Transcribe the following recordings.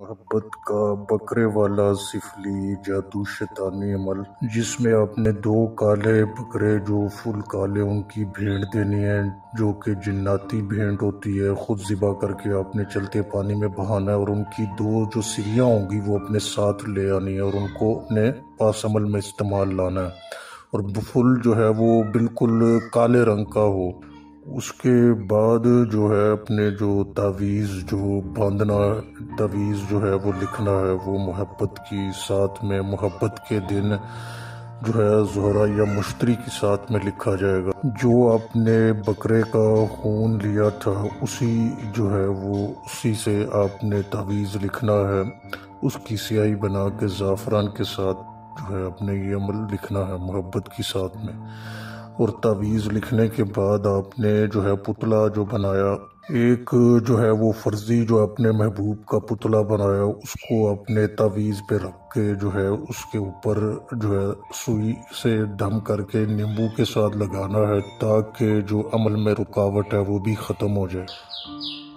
मोहब्बत का बकरे वाला सिफली जादू शैतानी अमल, जिसमें आपने दो काले बकरे, जो फुल काले उनकी भेंट देनी है, जो कि जिन्नाती भेंट होती है, खुद ज़िबा करके आपने चलते पानी में बहाना है, और उनकी दो जो सिरियाँ होंगी, वो अपने साथ ले आनी है, और उनको अपने पास अमल में इस्तेमाल लाना है। और फुल जो है, वो बिल्कुल काले रंग का हो। उसके बाद जो है अपने जो तावीज़, जो बांधना, तावीज़ जो है वो लिखना है, वो मोहब्बत की साथ में, मोहब्बत के दिन जो है जहरा या मुश्तरी के साथ में लिखा जाएगा। जो आपने बकरे का खून लिया था, उसी जो है वो, उसी से आपने तावीज़ लिखना है। उसकी स्याही बना के ज़ाफ़रान के साथ जो है अपने ये अमल लिखना है, मोहब्बत की साथ में। और तावीज़ लिखने के बाद आपने जो है पुतला जो बनाया, एक जो है वो फर्जी जो अपने महबूब का पुतला बनाया, उसको अपने तावीज़ पे रख के जो है उसके ऊपर जो है सुई से ढम करके नींबू के साथ लगाना है ताकि जो अमल में रुकावट है वो भी ख़त्म हो जाए।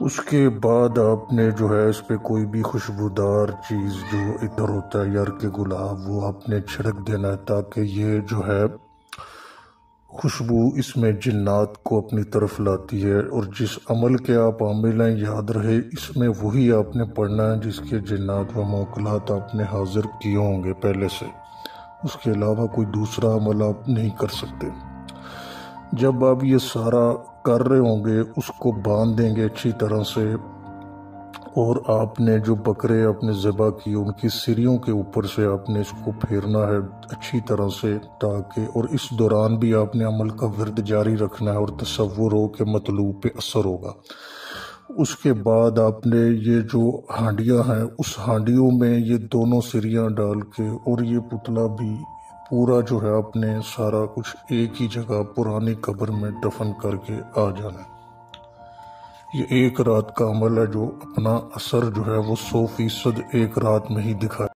उसके बाद आपने जो है इस पर कोई भी खुशबूदार चीज़ जो इधर होता है यार के गुलाब वो आपने छिड़क देना है ताकि ये जो है खुशबू इसमें जिन्नात को अपनी तरफ़ लाती है और जिस अमल के आप आमिल हैं, याद रहे, इसमें वही आपने पढ़ना है जिसके जिन्नात व मौकलात आपने हाजिर किए होंगे पहले से। उसके अलावा कोई दूसरा अमल आप नहीं कर सकते। जब आप ये सारा कर रहे होंगे, उसको बाँध देंगे अच्छी तरह से और आपने जो बकरे आपने ज़बा की उनकी सिरियों के ऊपर से आपने इसको फेरना है अच्छी तरह से ताकि, और इस दौरान भी आपने अमल का वर्द जारी रखना है और तस्वुर हो के मतलूब पे असर होगा। उसके बाद आपने ये जो हांडियाँ हैं, उस हांडियों में ये दोनों सिरियाँ डाल के और ये पुतला भी पूरा जो है आपने सारा कुछ एक ही जगह पुरानी कब्र में दफन करके आ जाना है। ये एक रात का अमल है जो अपना असर जो है वो सौ फ़ीसद एक रात में ही दिखा